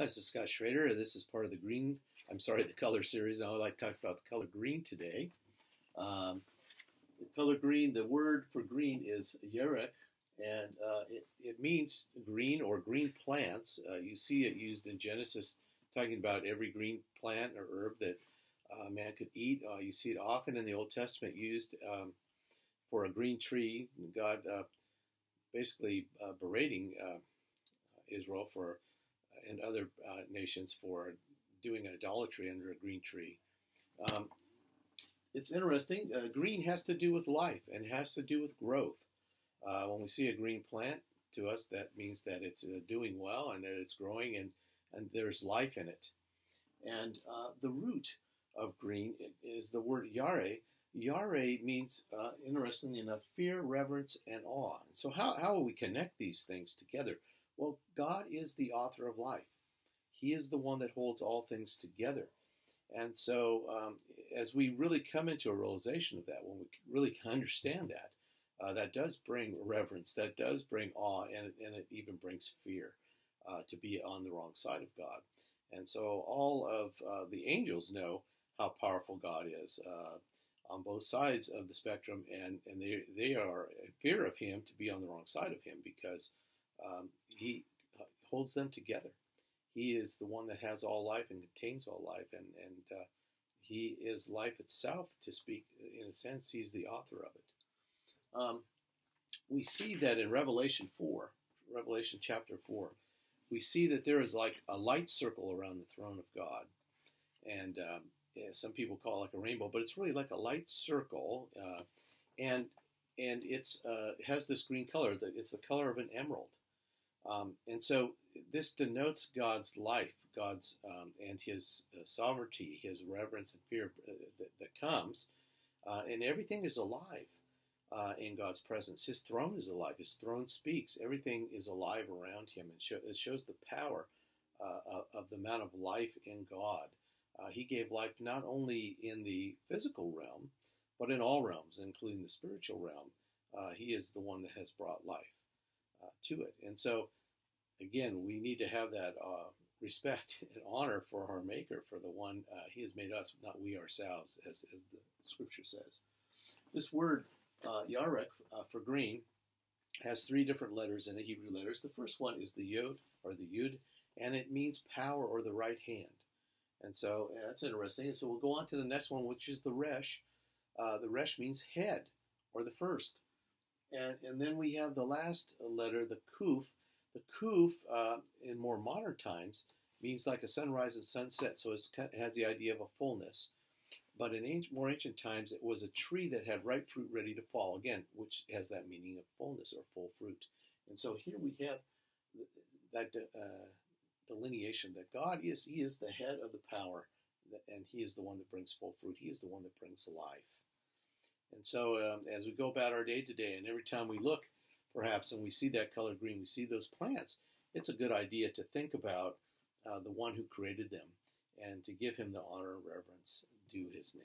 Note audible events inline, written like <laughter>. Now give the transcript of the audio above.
Hi, this is Scott Schrader. This is part of the green, I'm sorry, the color series. I would like to talk about the color green today. Um, the color green, the word for green is yerek, and uh, it, it means green or green plants. Uh, you see it used in Genesis, talking about every green plant or herb that uh, man could eat. Uh, you see it often in the Old Testament used um, for a green tree. God uh, basically uh, berating Israel for and other uh, nations for doing idolatry under a green tree. Um, it's interesting. Uh, green has to do with life and has to do with growth. Uh, when we see a green plant, to us that means that it's uh, doing well and that it's growing and, and there's life in it. And uh, the root of green is the word yare. Yare means, uh, interestingly enough, fear, reverence, and awe. So how, how will we connect these things together? Well, God is the author of life. He is the one that holds all things together. And so, um, as we really come into a realization of that, when we really understand that, uh, that does bring reverence, that does bring awe, and, and it even brings fear uh, to be on the wrong side of God. And so, all of uh, the angels know how powerful God is uh, on both sides of the spectrum, and, and they, they are in fear of Him to be on the wrong side of Him because um, he uh, holds them together. He is the one that has all life and contains all life, and and uh, he is life itself. To speak in a sense, he's the author of it. Um, we see that in Revelation four, Revelation chapter four, we see that there is like a light circle around the throne of God, and um, yeah, some people call it like a rainbow, but it's really like a light circle, uh, and and it's uh, has this green color. That it's the color of an emerald, um, and so this denotes God's life, God's um, and His uh, sovereignty, His reverence and fear uh, that, that, comes, uh, and everything is alive uh, in God's presence. His throne is alive. His throne speaks. Everything is alive around Him, and it shows the power uh, of the amount of life in God. Uh, he gave life not only in the physical realm, but in all realms, including the spiritual realm. he is the one that has brought life to it, and so again, we need to have that uh, respect <laughs> and honor for our Maker, for the one uh, He has made us, not we ourselves, as, as the Scripture says. This word, uh, Yarek, uh, for green, has three different letters in it, Hebrew letters. The first one is the Yod, or the Yud, and it means power or the right hand. And so that's interesting. And so we'll go on to the next one, which is the Resh. Uh, the Resh means head, or the first. And, and then we have the last letter, the Kuf, the kuf, uh, in more modern times, means like a sunrise and sunset, so it has the idea of a fullness. But in ancient, more ancient times, it was a tree that had ripe fruit ready to fall, again, which has that meaning of fullness or full fruit. And so here we have that uh, delineation that God is, He is the head of the power, and He is the one that brings full fruit. He is the one that brings life. And so um, as we go about our day today, and every time we look perhaps, and we see that color green, we see those plants, it's a good idea to think about uh, the one who created them and to give him the honor and reverence due his name.